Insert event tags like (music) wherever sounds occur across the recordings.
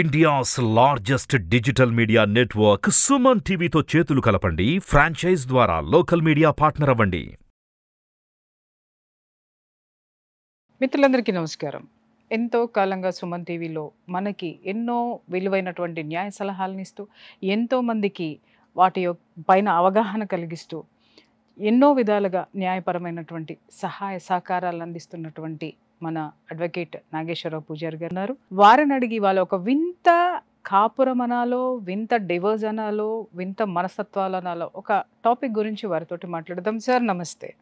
India's largest digital media network Suman టీవీతో చేతులు కలపండి. Franchise ద్వారా లోకల్ మీడియా పార్ట్నర్ అవ్వండి. మిత్రులందరికీ నమస్కారం. ఎంతో కాలంగా సుమన్ టీవీలో మనకి ఎన్నో విలువైనటువంటి న్యాయ సలహాలను ఇస్తూ ఎంతోమందికి వాటి పైన అవగాహన కలిగిస్తూ ఎన్నో విధాలుగా న్యాయపరమైనటువంటి సహాయ సహకారాలు అందిస్తున్నటువంటి మన అడ్వకేట్ నాగేశ్వరరావు పూజారి గారు ఉన్నారు. వారిని అడిగి వాళ్ళ ఒక వింత కాపురం అనాలో వింత డివర్స్ అనాలో వింత మనస్తత్వాలు అనాలో ఒక టాపిక్ గురించి వారితోటి మాట్లాడదాం. సార్ నమస్తే.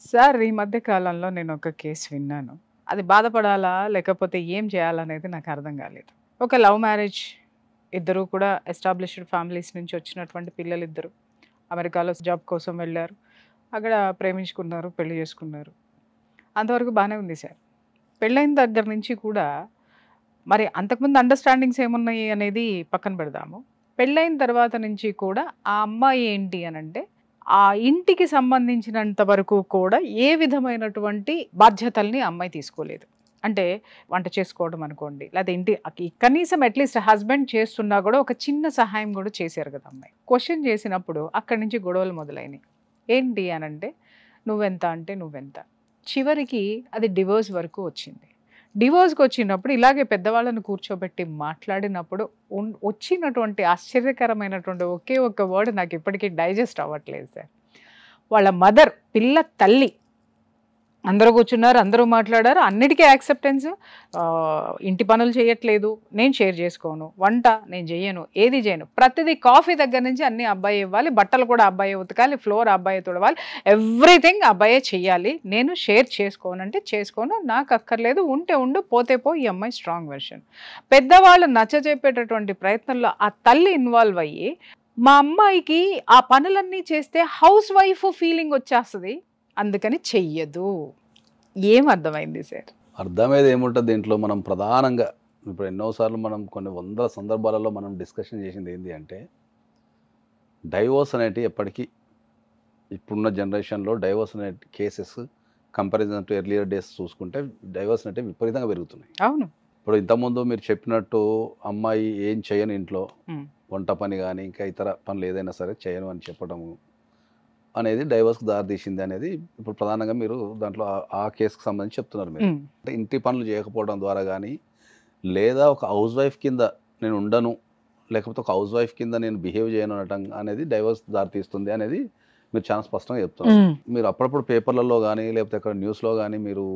సార్ ఈ మధ్య కాలంలో నేను ఒక కేసు విన్నాను. అది బాధపడాలా లేకపోతే ఏం చేయాలనేది నాకు అర్థం కాలేదు. ఒక లవ్ మ్యారేజ్ ఇద్దరు కూడా ఎస్టాబ్లిష్డ్ ఫ్యామిలీస్ నుంచి వచ్చినటువంటి పిల్లలు ఇద్దరు అమెరికాలో జాబ్ కోసం వెళ్ళారు. అక్కడ ప్రేమించుకున్నారు పెళ్ళి చేసుకున్నారు. అంతవరకు బాగానే ఉంది సార్. పెళ్ళైన దగ్గర నుంచి కూడా మరి అంతకుముందు అండర్స్టాండింగ్స్ ఏమున్నాయి అనేది పక్కన పెడదాము. పెళ్ళైన తర్వాత నుంచి కూడా ఆ అమ్మాయి ఏంటి అని అంటే ఆ ఇంటికి సంబంధించినంత వరకు కూడా ఏ విధమైనటువంటి బాధ్యతల్ని అమ్మాయి తీసుకోలేదు. అంటే వంట చేసుకోవడం అనుకోండి లేదా ఇంటి కనీసం అట్లీస్ట్ హస్బెండ్ చేస్తున్నా కూడా ఒక చిన్న సహాయం కూడా చేశారు కదా అమ్మాయి. క్వశ్చన్ చేసినప్పుడు అక్కడి నుంచి గొడవలు మొదలైనవి ఏంటి అనంటే నువ్వెంత అంటే నువ్వెంత. చివరికి అది డివోర్స్ వరకు వచ్చింది. డివోర్స్కి వచ్చినప్పుడు ఇలాగే పెద్దవాళ్ళను కూర్చోబెట్టి మాట్లాడినప్పుడు వచ్చినటువంటి ఆశ్చర్యకరమైనటువంటి ఒకే ఒక్క వర్డ్ నాకు ఇప్పటికీ డైజెస్ట్ అవ్వట్లేదు సార్. వాళ్ళ మదర్ పిల్ల తల్లి అందరూ కూర్చున్నారు అందరూ మాట్లాడారు అన్నిటికీ యాక్సెప్టెన్స్ ఇంటి పనులు చేయట్లేదు నేను షేర్ చేసుకోను వంట నేను చేయను ఏది చేయను. ప్రతిదీ కాఫీ దగ్గర నుంచి అన్ని అబ్బాయి ఇవ్వాలి బట్టలు కూడా అబ్బాయి ఉతకాలి ఫ్లోర్ అబ్బాయి తుడవాలి ఎవ్రీథింగ్ అబ్బాయే చెయ్యాలి నేను షేర్ చేసుకోను అంటే చేసుకోను నాకు అక్కర్లేదు ఉంటే ఉండు పోతే పో ఈ అమ్మాయి స్ట్రాంగ్ వెర్షన్ పెద్దవాళ్ళు నచ్చజెప్పేటటువంటి ప్రయత్నంలో ఆ తల్లి ఇన్వాల్వ్ అయ్యి మా అమ్మాయికి ఆ పనులన్నీ చేస్తే హౌస్ వైఫ్ ఫీలింగ్ వచ్చేస్తుంది. అందుకని చెయ్యదు. ఏం అర్థమైంది సార్? అర్థమయ్యేది ఏముంటుంది? దీంట్లో మనం ప్రధానంగా ఇప్పుడు ఎన్నోసార్లు మనం కొన్ని వందల సందర్భాలలో మనం డిస్కషన్ చేసింది ఏంటి అంటే డైవోర్స్ అనేటి ఎప్పటికీ ఇప్పుడున్న జనరేషన్లో డైవోర్స్ అనే cases comparison to earlier days చూసుకుంటే డైవోర్స్ అనేవి విపరీతంగా పెరుగుతున్నాయి. అవును. ఇప్పుడు ఇంతకుముందు మీరు చెప్పినట్టు అమ్మాయి ఏం చేయను ఇంట్లో. వంట పని కానీ ఇంకా ఇతర పనులు ఏదైనా సరే చేయను అని చెప్పడము అనేది డైవర్స్కి దారితీసింది అనేది ఇప్పుడు ప్రధానంగా మీరు దాంట్లో ఆ- కేసుకు సంబంధించి చెప్తున్నారు మీరు. అంటే ఇంటి పనులు చేయకపోవడం ద్వారా కానీ లేదా ఒక హౌస్ వైఫ్ కింద నేను ఉండను లేకపోతే ఒక హౌస్ వైఫ్ కింద నేను బిహేవ్ చేయను అనటం అనేది డైవర్స్ దారితీస్తుంది అనేది మీరు చాలా స్పష్టంగా చెప్తున్నారు. మీరు అప్పుడప్పుడు పేపర్లలో కానీ లేకపోతే అక్కడ న్యూస్లో కానీ మీరు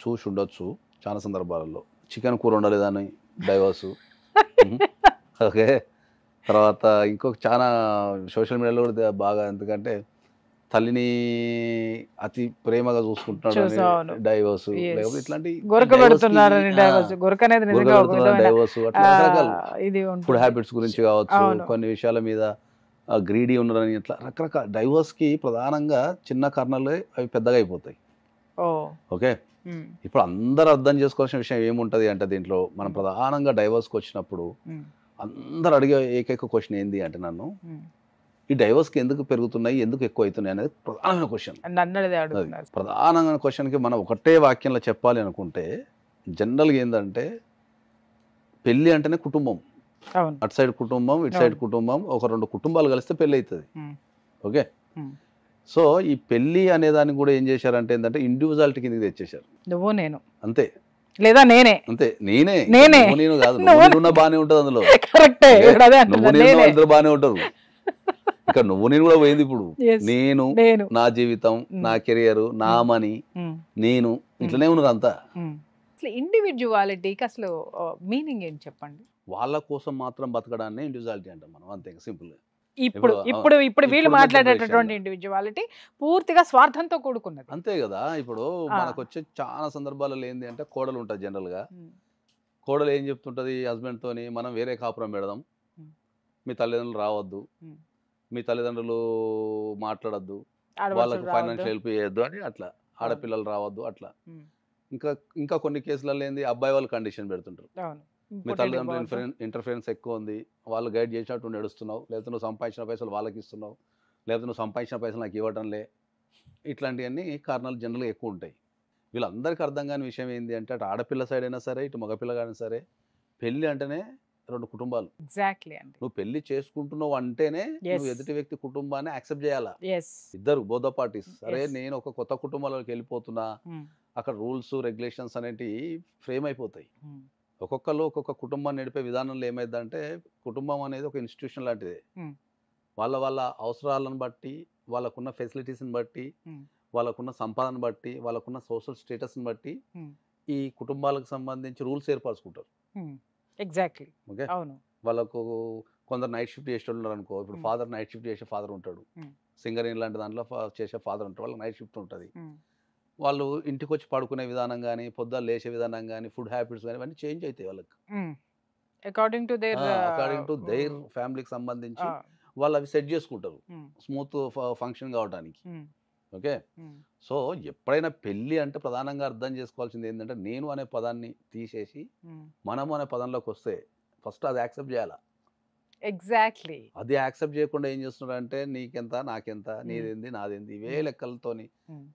చూసి ఉండొచ్చు చాలా సందర్భాలలో. చికెన్ కూర ఉండలేదని డైవర్సు? (laughs) ఓకే. తర్వాత ఇంకొక చాలా సోషల్ మీడియాలో కూడా బాగా ఎందుకంటే తల్లిని అతి ప్రేమగా చూసుకుంటున్నాడు. డైవర్స్ ఇట్లాంటి ఫుడ్ హ్యాబిట్స్ గురించి కావచ్చు. కొన్ని విషయాల మీద గ్రీడీ ఉన్నారని ఇట్లా రకరకాల డైవర్స్కి ప్రధానంగా చిన్న కారణాలే అవి పెద్దగా అయిపోతాయి. ఓకే? ఇప్పుడు అందరూ అర్థం చేసుకోవాల్సిన విషయం ఏముంటుంది అంటే దీంట్లో మనం ప్రధానంగా డైవర్స్కి వచ్చినప్పుడు అందరు అడిగే ఏకైక క్వశ్చన్ ఏంది అంటే నన్ను. ఈ డైవర్స్కి ఎందుకు పెరుగుతున్నాయి ఎందుకు ఎక్కువ అవుతున్నాయి అనేది ప్రధానమైన క్వశ్చన్. ప్రధానమైన క్వశ్చన్కి మనం ఒకటే వాక్యంలో చెప్పాలి అనుకుంటే జనరల్గా ఏంటంటే పెళ్ళి అంటేనే కుటుంబం. అటు సైడ్ కుటుంబం ఇటు సైడ్. కుటుంబం ఒక రెండు కుటుంబాలు కలిస్తే పెళ్ళి అవుతుంది. ఓకే. సో ఈ పెళ్ళి అనే దాన్ని కూడా ఏం చేశారంటే ఏంటంటే ఇండివిజువాలిటీ కిందకి తెచ్చేశారు. నువ్వు నేను. అంతే. లేదా నేనే? అంతే నేనే. నేనే. నేను కాదు నువ్వు బాగానే ఉంటుంది అందులో. కరెక్టే నువ్వు నేను ఇద్దరు బాగానే ఉంటారు. (laughs) ఇక నువ్వు నేను కూడా పోయింది ఇప్పుడు. నేను నా జీవితం Mm. నా కెరియర్ నా. మనీ ఉమ్, నేను ఇట్లనే ఉన్నారు అంతా. అసలు ఇండివిజువాలిటీకి అసలు మీనింగ్ ఏంటి చెప్పండి? వాళ్ళ కోసం మాత్రం బతకడాన్ని ఇండివిజువాలిటీ అంటాం మనం అంతే సింపుల్. ఇప్పుడు ఇప్పుడు, ఇప్పుడు వీళ్ళు మాట్లాడేటటువంటి. ఇండివిజువాలిటీ పూర్తిగా స్వార్థంతో కూడుకున్నది. అంతే కదా. ఇప్పుడు. మనకు వచ్చే చాలా సందర్భాలలో ఏంది అంటే కోడలు ఉంటుంది జనరల్గా కోడలు ఏం చెప్తుంటది హస్బెండ్ తోని మనం వేరే కాపురం పెడదాం. మీ తల్లిదండ్రులు రావద్దు. మీ తల్లిదండ్రులు మాట్లాడద్దు. వాళ్ళకి. ఫైనాన్షియల్ హెల్ప్ చేయొద్దు అని అట్లా. ఆడపిల్లలు రావద్దు అట్లా. ఇంకా ఇంకా కొన్ని కేసులలో ఏంది అబ్బాయి వాళ్ళు కండిషన్ పెడుతుంటారు. మీ తల్లిదండ్రులు ఇంటర్ఫరెన్స్ ఎక్కువ ఉంది. వాళ్ళు గైడ్ చేసినట్టు నడుస్తున్నావు లేకపోతే నువ్వు సంపాదించిన పైసలు వాళ్ళకి ఇస్తున్నావు. లేకపోతే నువ్వు సంపాదించిన పైసలు నాకు ఇవ్వటంలే ఇట్లాంటివన్నీ కారణాలు జనరల్గా ఎక్కువ ఉంటాయి. వీళ్ళందరికీ అర్థం కాని విషయం ఏంటి అంటే అటు ఆడపిల్ల సైడ్ అయినా సరే ఇటు మగపిల్ల అయినా సరే పెళ్ళి అంటేనే రెండు కుటుంబాలు. ఎగ్జాక్ట్లీ అండి. నువ్వు పెళ్ళి చేసుకుంటున్నావు అంటేనే. నువ్వు ఎదుటి వ్యక్తి కుటుంబాన్ని యాక్సెప్ట్ చేయాలా? ఇద్దరు బోధ పార్టీస్ సరే Yes. నేను ఒక కొత్త కుటుంబంలోకి వెళ్ళిపోతున్నా. అక్కడ రూల్స్ రెగ్యులేషన్స్ అనేటివి ఫ్రేమ్ అయిపోతాయి. ఒక్కొక్కరు ఒక్కొక్క కుటుంబాన్ని నడిపే విధానంలో ఏమైందంటే కుటుంబం అనేది ఒక ఇన్స్టిట్యూషన్ లాంటిది. వాళ్ళ వాళ్ళ అవసరాలను బట్టి వాళ్ళకున్న ఫెసిలిటీస్ని బట్టి. వాళ్ళకున్న సంపాదన బట్టి వాళ్ళకున్న సోషల్ స్టేటస్ని బట్టి. ఈ కుటుంబాలకు సంబంధించి రూల్స్ ఏర్పరచుకుంటారు ఎగ్జాక్ట్లీ ఓకే అవును వాళ్ళకు కొందరు నైట్ షిఫ్ట్ చేసే వాళ్ళు ఉన్నారు అనుకో ఇప్పుడు. ఫాదర్ నైట్ షిఫ్ట్ చేసే ఫాదర్ ఉంటాడు. సింగర్ ఇలాంటి దాంట్లో చేసే ఫాదర్ ఉంటాడు వాళ్ళకి నైట్ షిఫ్ట్ ఉంటుంది. వాళ్ళు ఇంటికి వచ్చి పడుకునే విధానం కానీ పొద్దున్న లేచే విధానం కానీ ఫుడ్ హ్యాబిట్స్ కానీ ఇవన్నీ చేంజ్ అవుతాయి వాళ్ళకి. According to their according to their ఫ్యామిలీకి సంబంధించి వాళ్ళు అవి సెట్ చేసుకుంటారు. స్మూత్ ఫంక్షన్ కావడానికి ఓకే? సో ఎప్పుడైనా పెళ్ళి అంటే ప్రధానంగా అర్థం చేసుకోవాల్సింది ఏంటంటే నేను అనే పదాన్ని తీసేసి మనము అనే పదంలోకి వస్తే ఫస్ట్ అది యాక్సెప్ట్ చేయాలా? ఎగ్జాక్ట్లీ. అది యాక్సెప్ట్ చేయకుండా ఏం చేస్తున్నారు అంటే నీకెంత నాకెంత నీదేంది నాదేంది ఇవే. లెక్కలతోని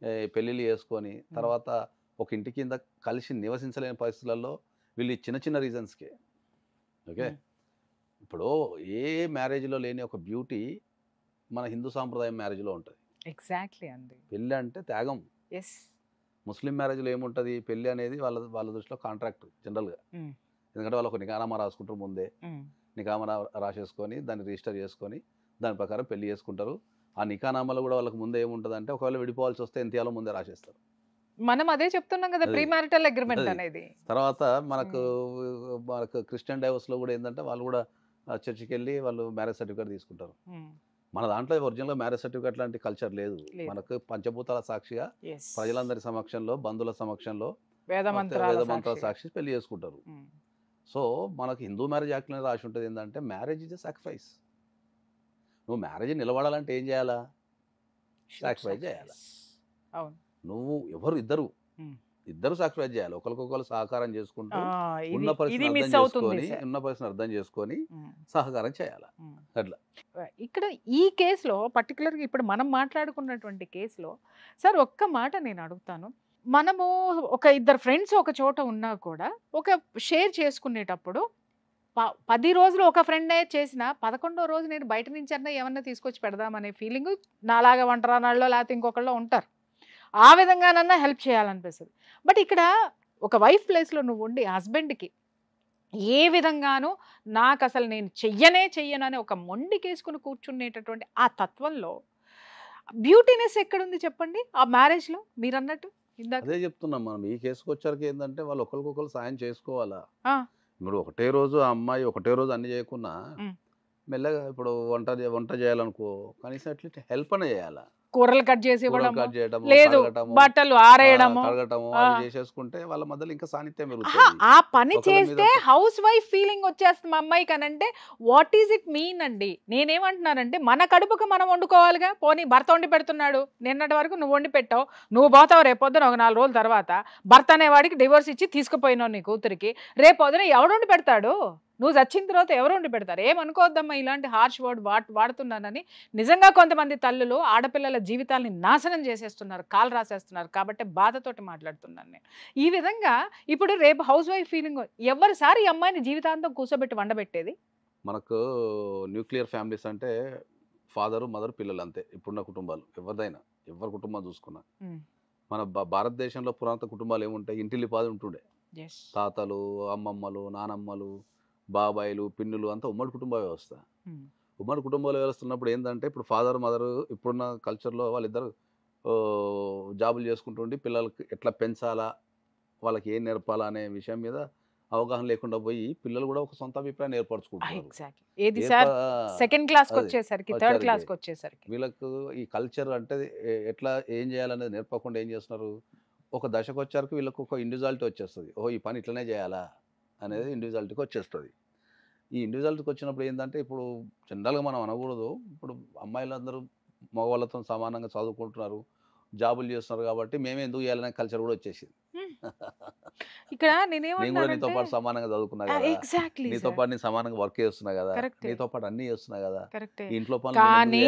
ఏ, పెళ్ళిళ్ళు చేసుకొని తర్వాత ఒక ఇంటి కింద కలిసి నివసించలేని పరిస్థితులలో వీళ్ళు చిన్న చిన్న రీజన్స్కే. ఓకే. ఇప్పుడు ఏ మ్యారేజ్లో లేని ఒక బ్యూటీ మన హిందూ సాంప్రదాయం మ్యారేజ్లో ఉంటుంది. ఎగ్జాక్ట్లీ అండి. పెళ్ళి అంటే త్యాగం. ఎస్ ముస్లిం మ్యారేజ్లో ఏముంటుంది? పెళ్ళి అనేది వాళ్ళ వాళ్ళ దృష్టిలో కాంట్రాక్ట్ జనరల్గా. ఎందుకంటే వాళ్ళు ఒక నికానామా రాసుకుంటారు ముందే. నికామా రా- రాసేసుకొని దాన్ని రిజిస్టర్ చేసుకొని దాని ప్రకారం పెళ్ళి చేసుకుంటారు ఆ నికానామాలో కూడా వాళ్ళకి ముందే ఏముంటుంది అంటే ఒకవేళ విడిపోవాల్సి వస్తే ఎంత ఇయ్యాలో ముందే రాసేస్తారు మనం అదే చెప్తున్నాం కదా. Pre marital agreement. అనేది తర్వాత మనకు మనకు క్రిస్టియన్ డైవర్స్లో కూడా ఏంటంటే వాళ్ళు కూడా చర్చికి వెళ్ళి వాళ్ళు మ్యారేజ్ సర్టిఫికేట్ తీసుకుంటారు. మన దాంట్లో ఒరిజినల్గా మ్యారేజ్ సర్టిఫికేట్ లాంటి కల్చర్ లేదు. మనకు పంచభూతాల సాక్షిగా. ప్రజలందరి సమక్షంలో బంధువుల సమక్షంలో వేద మంత్రాల వేద మంత్రాల సాక్షిగా. సాక్షి పెళ్ళి చేసుకుంటారు. సో మనకు హిందూ మ్యారేజ్ యాక్ట్లోనే రాసి ఉంటుంది ఏంటంటే మ్యారేజ్ ఇస్ ఎ సాక్రిఫైస్ నువ్వు మ్యారేజ్ నిలబడాలంటే ఏం చేయాలా Sacrifice చేయాలి. నువ్వు ఎవరు ఇద్దరు. ఇద్దరు సాక్రిఫైస్ చేయాలి ఒకరికొకరు సహకారం చేసుకుంటూ ఉన్న పరిస్థితిని అర్థం చేసుకొని. ఉన్న పరిస్థితిని అర్థం చేసుకొని. సహకారం చేయాలి. అట్లా. ఇక్కడ ఈ కేసులో పర్టికులర్గా ఇప్పుడు మనం మాట్లాడుకున్నటువంటి కేసులో సార్ ఒక్క మాట నేను అడుగుతాను మనము ఒక ఇద్దరు ఫ్రెండ్స్ ఒక చోట ఉన్నా కూడా ఒక షేర్ చేసుకునేటప్పుడు ప- పది రోజులు ఒక ఫ్రెండే చేసిన పదకొండో రోజు నేను బయట నుంచి అన్నా ఏమన్నా తీసుకొచ్చి పెడదామనే ఫీలింగ్ నాలాగా వంటరానాళ్ళలో లేకపోతే ఇంకొకళ్ళో ఉంటారు. ఆ విధంగానన్నా హెల్ప్ చేయాలనిపిస్తుంది. బట్ ఇక్కడ ఒక వైఫ్ ప్లేస్లో నువ్వు ఉండి హస్బెండ్కి ఏ విధంగానూ నాకు అసలు నేను చెయ్యనే చెయ్యను అని ఒక మొండి కేసుకుని కూర్చునేటటువంటి ఆ తత్వంలో బ్యూటీనెస్ ఎక్కడుంది చెప్పండి? ఆ మ్యారేజ్లో మీరు అన్నట్టు అదే చెప్తున్నాం మనం ఈ కేసుకు వచ్చరికి ఏంటంటే వాళ్ళు ఒకరికొకరు సాయం చేసుకోవాలా. ఇప్పుడు ఒకటే రోజు ఆ అమ్మాయి ఒకటే రోజు అన్ని చేయకున్నా. మెల్లగా ఇప్పుడు వంట వంట చేయాలనుకో కనీసం అట్లీస్ట్ హెల్ప్ అనే చేయాలా కూరలు కట్ చేసి చేయడము, లేదు బట్టలు ఆరేయడము. చేసేసుకుంటే వాళ్ళ మధ్యలో ఇంకా సాన్నిధ్యం ఆహా, పెరుగుతుంది. ఆ పని చేస్తే హౌస్ వైఫ్ ఫీలింగ్ వచ్చేస్తుంది మా అమ్మాయికి అని అంటే వాట్ ఈజ్ ఇట్ మీన్ అండి? నేనేమంటున్నానంటే మన కడుపుకు మనం వండుకోవాలిగా? పోనీ భర్త వండి పెడుతున్నాడు. నిన్నటి వరకు నువ్వు వండి పెట్టావు. నువ్వు పోతావు రేపు పొద్దున ఒక నాలుగు రోజుల తర్వాత. భర్త అనేవాడికి డివోర్స్ ఇచ్చి తీసుకుపోయినావు నీ కూతురికి. రేపు పొద్దున ఎవడు వండి పెడతాడు? నువ్వు చచ్చిన తర్వాత ఎవరు వండి పెడతారు? ఏమనుకోవద్దమ్మా ఇలాంటి హార్ష్ వర్డ్ వాట్ వాడుతున్నానని. నిజంగా కొంతమంది తల్లులు ఆడపిల్లల జీవితాల్ని నాశనం చేసేస్తున్నారు కాలు రాసేస్తున్నారు కాబట్టి బాధతోటి మాట్లాడుతున్నాను నేను. ఈ విధంగా ఇప్పుడు రేపు హౌస్ వైఫ్ ఫీలింగ్ ఎవరిసారి ఈ అమ్మాయిని జీవితాంతం కూర్చోబెట్టి వండబెట్టేది? మనకు న్యూక్లియర్ ఫ్యామిలీస్ అంటే ఫాదరు మదర్ పిల్లలు అంతే. ఇప్పుడున్న కుటుంబాలు ఎవరిదైనా ఎవరి కుటుంబం చూసుకున్నా. మన భారతదేశంలో పురాతన కుటుంబాలు ఏముంటాయి? ఇంటిల్లిపాది ఉంటుండే. తాతలు అమ్మమ్మలు నానమ్మలు బాబాయిలు పిన్నులు అంతా ఉమ్మడి కుటుంబ వ్యవస్థ. ఉమ్మడి కుటుంబాల వ్యవస్థ ఉన్నప్పుడు ఏంటంటే ఇప్పుడు ఫాదర్ మదర్ ఇప్పుడున్న కల్చర్లో వాళ్ళిద్దరు జాబులు చేసుకుంటుండి పిల్లలకి ఎట్లా పెంచాలా వాళ్ళకి ఏం నేర్పాలా అనే విషయం మీద అవగాహన లేకుండా పోయి పిల్లలు కూడా ఒక సొంత అభిప్రాయం ఏర్పరచుకుంటున్నారు. ఎగ్జాక్ట్లీ. ఏది సార్? ఏర్ప- సెకండ్ క్లాస్కి అది, వచ్చేసరికి థర్డ్ వచ్చేసరికి. క్లాస్కి వచ్చేసరికి. వీళ్ళకు ఈ కల్చర్ అంటే ఎట్లా ఏం చేయాలనేది నేర్పకుండా ఏం చేస్తున్నారు? ఒక దశకు వచ్చాక వీళ్ళకు ఒక ఇండివిజువాలిటీ వచ్చేస్తుంది. ఓ ఈ పని ఇట్లనే చేయాలా? అనేది ఇండివిజువాలిటీకి వచ్చేస్తుంది. ఈ ఇండివిజువాలిటీకి వచ్చినప్పుడు ఏంటంటే ఇప్పుడు జనరల్గా మనం అనకూడదు. ఇప్పుడు అమ్మాయిలందరూ మగవాళ్ళతో సమానంగా చదువుకుంటున్నారు జాబులు చేస్తున్నారు కాబట్టి మేమే ఎందుకు చేయాలనే కల్చర్ కూడా వచ్చేసింది. ఇక్కడ నేను కూడా నీతో పాటు సమానంగా చదువుకున్నా కదా. ఎగ్జాక్ట్లీ నీతో పాటు నేను సమానంగా వర్క్ చేస్తున్నా కదా. నీతో పాటు అన్ని చేస్తున్నా కదా. ఇంట్లో పనులు కానీ?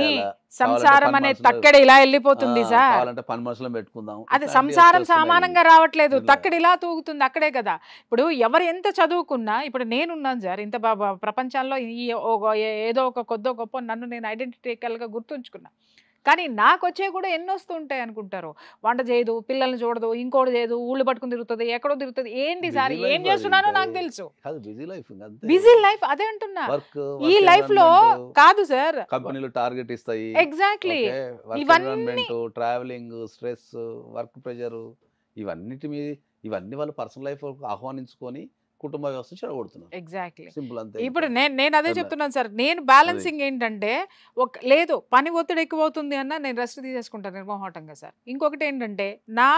సంసారం అనే తక్కడి ఇలా వెళ్ళిపోతుంది సార్. కావాలంటే పని మనుషులను పెట్టుకుందాం. అది సంసారం. సమానంగా రావట్లేదు. తక్కడి ఇలా తూగుతుంది అక్కడే కదా. ఇప్పుడు ఎవరు ఎంత చదువుకున్నా ఇప్పుడు నేనున్నాను సార్. ఇంత ప్రపంచంలో ఈ ఏదో ఒక కొద్దో గొప్ప నన్ను నేను ఐడెంటిటీకల్గా గుర్తుంచుకున్నా. కానీ నాకు వచ్చే కూడా ఎన్ని వస్తూ ఉంటాయి అనుకుంటారు. వంట చేయదు పిల్లల్ని చూడదు ఇంకోటి చేయదు ఊళ్ళు పట్టుకుని తిరుగుతుంది ఎక్కడో తిరుగుతుంది ఏంటి సార్ ఏం చేస్తున్నానో. నాకు తెలుసు. బిజీ లైఫ్ బిజీ లైఫ్ అదే అంటున్నా. ఈ లైఫ్లో కాదు సార్. కంపెనీలు టార్గెట్ ఇస్తాయి. ఎగ్జాక్ట్లీ. ఇవన్నీ- ట్రావెలింగ్ స్ట్రెస్ వర్క్ ప్రెషర్ ఇవన్నిటి మీద ఇవన్నీ వాళ్ళు పర్సనల్ లైఫ్ ఆహ్వానించుకొని కుటుంబ వ్యవస్థ చెడగొడుతున్నారు. ఎగ్జాక్ట్లీ సింపుల్ అంతే ఇప్పుడు నేను నేను అదే. చెప్తున్నాను సార్. నేను బ్యాలెన్సింగ్ ఏంటంటే ఒక లేదు పని ఒత్తిడి ఎక్కువ అవుతుంది అన్న నేను రెస్ట్ తీసేసుకుంటాను నిర్మోహటంగా సార్. ఇంకొకటి ఏంటంటే నా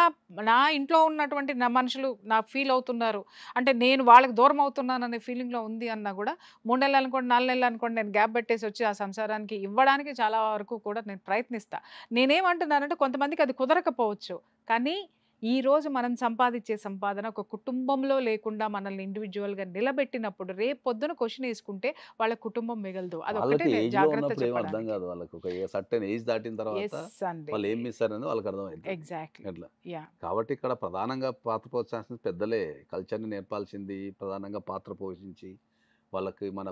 నా ఇంట్లో ఉన్నటువంటి నా మనుషులు నా ఫీల్ అవుతున్నారు. అంటే నేను వాళ్ళకి దూరం అవుతున్నాను అనే ఫీలింగ్లో ఉంది అన్నా కూడా మూడు నెలలు అనుకోండి నాలుగు నెలలు అనుకోండి నేను గ్యాప్ పెట్టేసి వచ్చి ఆ సంసారానికి ఇవ్వడానికి చాలా వరకు కూడా నేను ప్రయత్నిస్తా. నేనేమంటున్నానంటే కొంతమందికి అది కుదరకపోవచ్చు. కానీ ఈ రోజు మనం సంపాదించే సంపాదన ఒక కుటుంబంలో లేకుండా మనల్ని ఇండివిజువల్గా నిలబెట్టినప్పుడు రేపు పొద్దున క్వశ్చన్ వేసుకుంటే వాళ్ళ కుటుంబం మిగలదు. అదొకటే జాగ్రత్త అర్థం కాదు వాళ్ళకి. ఒక సర్టెన్ ఏజ్ దాటిన తర్వాత వాళ్ళు ఏం మిస్ అనేది వాళ్ళకి అర్థమైంది ఎగ్జాక్ట్లీ అట్లా యా కాబట్టి ఇక్కడ ప్రధానంగా పాత్ర పోషించాల్సింది పెద్దలే. కల్చర్ని నేర్పాల్సింది ప్రధానంగా పాత్ర పోషించి వాళ్ళకి మన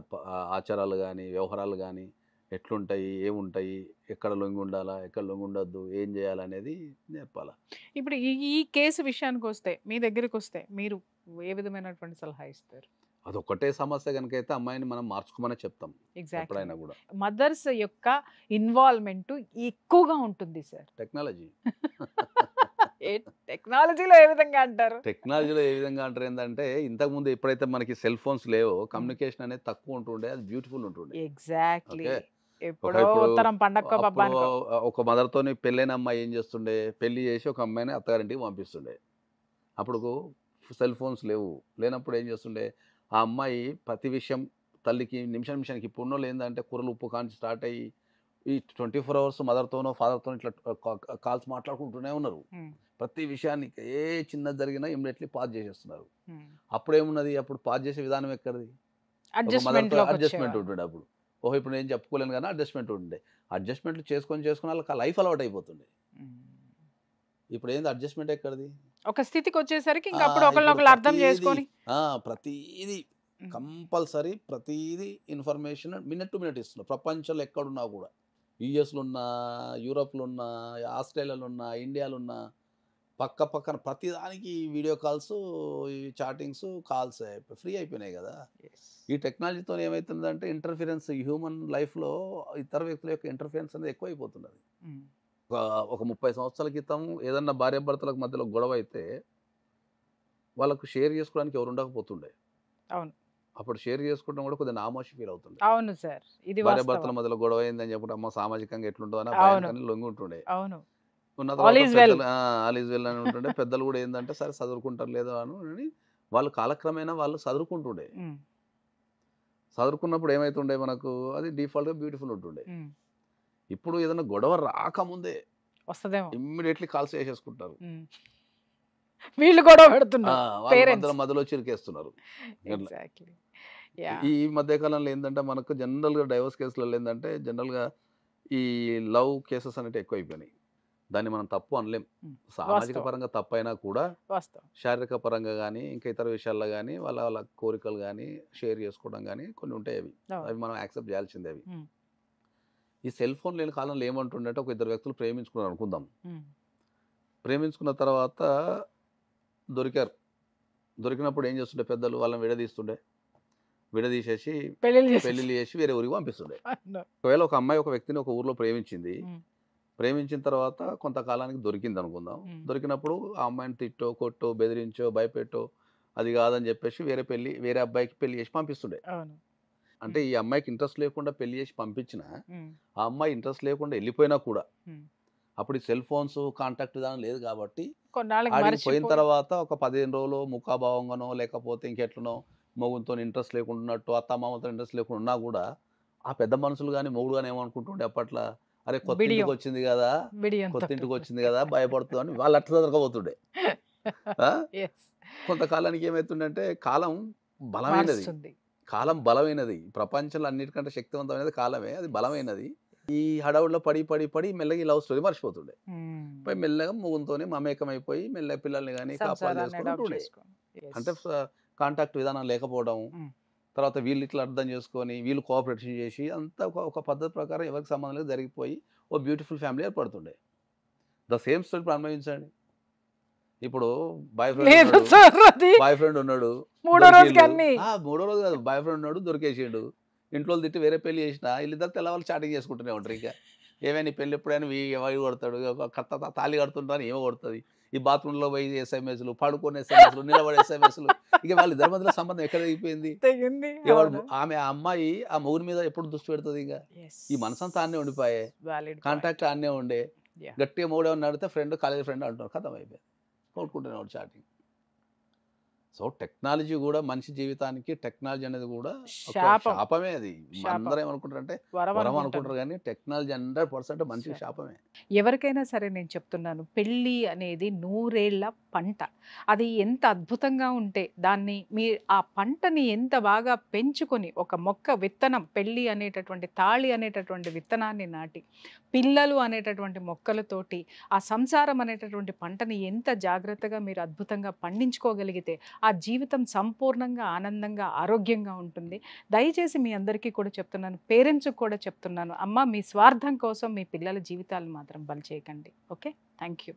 ఆచారాలు కానీ వ్యవహారాలు కానీ ఎట్లుంటాయి ఏముంటాయి ఎక్కడ లొంగి ఉండాలా ఎక్కడ లొంగి ఉండొద్దు ఏం చేయాలనేది నేర్పాలా. ఇప్పుడు ఈ ఈ కేసు విషయానికి వస్తే మీ దగ్గరికి వస్తే మీరు ఏ విధమైనటువంటి సలహా ఇస్తారు? అదొక్కటే సమస్య కనుక అయితే అమ్మాయిని మనం మార్చుకోమనే చెప్తాం. ఎప్పుడైనా కూడా. మదర్స్ యొక్క ఇన్వాల్వ్మెంట్ ఎక్కువగా ఉంటుంది సార్. టెక్నాలజీ. టెక్నాలజీలో ఏ విధంగా అంటారు? టెక్నాలజీలో ఏ విధంగా అంటారు ఏంటంటే ఇంతకుముందు ఎప్పుడైతే మనకి సెల్ ఫోన్స్ లేవో కమ్యూనికేషన్ అనేది తక్కువ ఉంటుండే అది బ్యూటిఫుల్ ఉంటుండే. ఎగ్జాక్ట్లీ ఎప్పుడో ఇప్పుడు- ఉత్తరం పండక్కో పబ్బానికో ఒక మదర్తోని పెళ్ళైన అమ్మాయి ఏం చేస్తుండే? పెళ్ళి చేసి ఒక అమ్మాయిని అత్తగారింటికి పంపిస్తుండే. అప్పుడు సెల్ ఫోన్స్ లేవు. లేనప్పుడు ఏం చేస్తుండే? ఆ అమ్మాయి ప్రతి విషయం తల్లికి నిమిషం నిమిషానికి ఇప్పుడు ఏంటంటే కూరలు ఉప్పు కాంచి స్టార్ట్ అయ్యి ఈ ట్వంటీ ఫోర్ అవర్స్ మదర్తోనో ఫాదర్తోనో ఇట్లా కాల్స్ మాట్లాడుకుంటూనే ఉన్నారు. ప్రతి విషయానికి ఏ చిన్నది జరిగినా ఇమ్మీడియట్లీ పాజ్ చేసేస్తున్నారు. Hmm. అప్పుడు పాజ్ చేసే విధానం ఎక్కడిది? ఒక అడ్జస్ట్మెంట్ అడ్జస్ట్మెంట్ ఉంటుండే అప్పుడు. ఓహో! ఇప్పుడు నేను చెప్పుకోలేను కానీ అడ్జస్ట్మెంట్ ఉండే. అడ్జస్ట్మెంట్లు చేసుకొని చేసుకుని వాళ్ళకి లైఫ్ అలవాటు అయిపోతుంది ఇప్పుడు ఏంది అడ్జస్ట్మెంట్ ఎక్కడిది? ఒక స్థితికి వచ్చేసరికి ఇంకా అప్పుడు అర్థం చేసుకొని ప్రతిదీ కంపల్సరీ ప్రతిదీ ఇన్ఫర్మేషన్ మినిట్ టు మినిట్ ఇస్తున్నారు ప్రపంచంలో ఎక్కడున్నా కూడా. యుఎస్లో ఉన్నా యూరోప్లో ఉన్నా ఆస్ట్రేలియాలో ఉన్నా ఇండియాలో ఉన్నా పక్క పక్కన ప్రతిదానికి వీడియో కాల్స్ ఈ చాటింగ్స్ కాల్స్ ఫ్రీ అయిపోయినాయి కదా. ఈ టెక్నాలజీతో ఏమవుతుందంటే ఇంటర్ఫిరెన్స్ హ్యూమన్ లైఫ్లో ఇతర వ్యక్తుల యొక్క ఇంటర్ఫిరెన్స్ అనేది ఎక్కువైపోతున్నది. ఒక ముప్పై సంవత్సరాల క్రితం ఏదన్నా భార్యాభర్తలకు మధ్యలో గొడవ అయితే వాళ్ళకు షేర్ చేసుకోవడానికి ఎవరు ఉండకపోతుండే. అవును. అప్పుడు షేర్ చేసుకోవడం కూడా కొద్దిగా నామోషి ఫీల్ అవుతుండే. అవును సార్. ఇది భార్యాభర్తల. మధ్యలో గొడవ అయిందని చెప్పడం అమ్మ సామాజికంగా ఎట్లుంటుందో అని అవును. భయానికి లొంగి ఉంటుండే. అవును. ఉన్న వెల్. అని ఉంటుండే. పెద్దలు కూడా ఏంటంటే సరే చదువుకుంటారు లేదో అని వాళ్ళు కాలక్రమేణా వాళ్ళు చదువుకుంటుండే చదువుకున్నప్పుడు ఏమైతుండే మనకు? అది డిఫాల్ట్గా బ్యూటిఫుల్ ఉంటుండే. ఇప్పుడు ఏదైనా గొడవ రాకముందే వస్తదేమో. Immediately calls చేసేసుకుంటారు. వీళ్ళు ఆ, పెడుతున్నారు. మధ్యలో చిరికేస్తున్నారు. ఈ మధ్య కాలంలో ఏంటంటే మనకు జనరల్గా డైవర్స్ కేసులలో ఏంటంటే జనరల్గా ఈ లవ్ కేసెస్ అనేవి ఎక్కువైపోయినాయి. దాన్ని మనం తప్పు అనలేం. సామాజిక. పరంగా తప్పైనా కూడా శారీరక పరంగా కానీ ఇంకా ఇతర విషయాల్లో కానీ వాళ్ళ వాళ్ళ కోరికలు కానీ షేర్ చేసుకోవడం కానీ కొన్ని ఉంటాయి అవి. అవి మనం యాక్సెప్ట్ చేయాల్సిందే అవి. ఈ సెల్ ఫోన్ లేని కాలంలో ఏమంటుండే ఒక ఇద్దరు వ్యక్తులు ప్రేమించుకున్నారు అనుకుందాం ప్రేమించుకున్న తర్వాత దొరికారు దొరికినప్పుడు ఏం చేస్తుండే పెద్దలు వాళ్ళని విడదీస్తుండే విడదీసేసి పెళ్ళిళ్ళు చేసి వేరే ఊరికి పంపిస్తుండే. (laughs) ఒకవేళ ఒక అమ్మాయి ఒక వ్యక్తిని ఒక ఊర్లో ప్రేమించింది. ప్రేమించిన తర్వాత కొంతకాలానికి దొరికింది అనుకుందాం. దొరికినప్పుడు ఆ అమ్మాయిని తిట్టో కొట్టో బెదిరించో భయపెట్టో అది కాదని చెప్పేసి వేరే పెళ్ళి వేరే అబ్బాయికి పెళ్ళి చేసి పంపిస్తుండే. అంటే ఈ అమ్మాయికి ఇంట్రెస్ట్ లేకుండా పెళ్ళి చేసి పంపించిన ఆ అమ్మాయి ఇంట్రెస్ట్ లేకుండా వెళ్ళిపోయినా కూడా. అప్పుడు సెల్ ఫోన్స్ కాంటాక్ట్ దాని లేదు కాబట్టి పోయిన తర్వాత ఒక పదిహేను రోజులు ముఖాభావంగానో లేకపోతే ఇంకెట్లనో మొగుతో ఇంట్రెస్ట్ లేకుండా ఉన్నట్టు అత్తమామతో ఇంట్రెస్ట్ లేకుండా ఉన్నా కూడా ఆ పెద్ద మనుషులు కానీ మొగుడు కానీ ఏమనుకుంటుండే అప్పట్లో? అరే కొత్త. ఇంటికి వచ్చింది కదా కొత్త. ఇంటికి వచ్చింది కదా భయపడుతుంది అని వాళ్ళు అట్లా? Yes. కొంతకాలానికి ఏమవుతుందంటే కాలం బలమైనది కాలం బలమైనది ప్రపంచంలో అన్నిటికంటే శక్తివంతమైనది కాలమే అది బలమైనది ఈ హడావుడిలో పడి పడి పడి మెల్లగా ఈ లవ్ స్టోరీ మర్చిపోతుండే. పోయి మెల్లగా ముగ్గుతోనే మమేకమైపోయి మెల్లగా పిల్లల్ని కానీ కాపాడు. అంటే కాంటాక్ట్ విధానం లేకపోవడం. తర్వాత వీళ్ళు ఇట్లా అర్థం చేసుకొని వీళ్ళు కోఆపరేషన్ చేసి అంతా ఒక పద్ధతి ప్రకారం ఎవరికి సంబంధం లేదు జరిగిపోయి ఓ బ్యూటిఫుల్ ఫ్యామిలీ ఏర్పడుతుండే. ద సేమ్ స్టోరీ ఇప్పుడు అనుభవించండి ఇప్పుడు బాయ్ ఫ్రెండ్ బాయ్ ఫ్రెండ్ ఉన్నాడు మూడో ఆ, మూడో రోజు కాదు బాయ్ ఫ్రెండ్ ఉన్నాడు దొరికేసిండు. ఇంట్లో తిట్టి వేరే పెళ్ళి చేసిన వీళ్ళిద్దరు తెల్లవాళ్ళు చాటింగ్ చేసుకుంటూనే ఉంటారు ఇంకా. ఏమైనా పెళ్ళి ఎప్పుడైనా ఎవరు కొడతాడు ఒక కట్ట తా- తాళి కడుతుంటారు ఏమో కొడుతుంది. ఈ బాత్రూంలో పోయి ఎస్ఎంఎస్లు పడుకునే ఎస్ఎంఎస్లు నిలబడే ఎస్ఎంఎస్లు ఇక వాళ్ళ ఇద్దరి మధ్యలో సంబంధం ఎక్కడ అయిపోయింది. ఆమె ఆ అమ్మాయి ఆ మొగుడి మీద ఎప్పుడు దృష్టి పెడుతుంది ఇంకా. ఈ మనసంతా ఆన్నే ఉండిపోయే. కాంటాక్ట్ ఆన్నే ఉండే. గట్టిగా మూడే అడిగితే ఫ్రెండ్ కాలేజ్ ఫ్రెండ్ అంటున్నారు. కథం అయిపోయింది. కొట్టుకుంటున్నాడు చాటింగ్ సో టెక్నాలజీ కూడా మనిషి జీవితానికి టెక్నాలజీ అనేది కూడా. శాపమే అది. అందరూ ఏమనుకుంటారంటే వరం వరం అనుకుంటాం. అనుకుంటారు కానీ టెక్నాలజీ హండ్రెడ్ పర్సెంట్ మనిషికి శాపం. శాపమే ఎవరికైనా సరే నేను చెప్తున్నాను పెళ్ళి అనేది నూరేళ్ళ పంట. అది ఎంత అద్భుతంగా ఉంటే దాన్ని మీ ఆ పంటని ఎంత బాగా పెంచుకొని ఒక మొక్క విత్తనం పెళ్ళి అనేటటువంటి తాళి అనేటటువంటి విత్తనాన్ని నాటి పిల్లలు అనేటటువంటి మొక్కలతోటి ఆ సంసారం అనేటటువంటి పంటని ఎంత జాగ్రత్తగా మీరు అద్భుతంగా పండించుకోగలిగితే ఆ జీవితం సంపూర్ణంగా ఆనందంగా ఆరోగ్యంగా ఉంటుంది. దయచేసి మీ అందరికీ కూడా చెప్తున్నాను పేరెంట్స్కి కూడా చెప్తున్నాను అమ్మ మీ స్వార్థం కోసం మీ పిల్లల జీవితాలు మాత్రం బలి చేయకండి. ఓకే? Thank you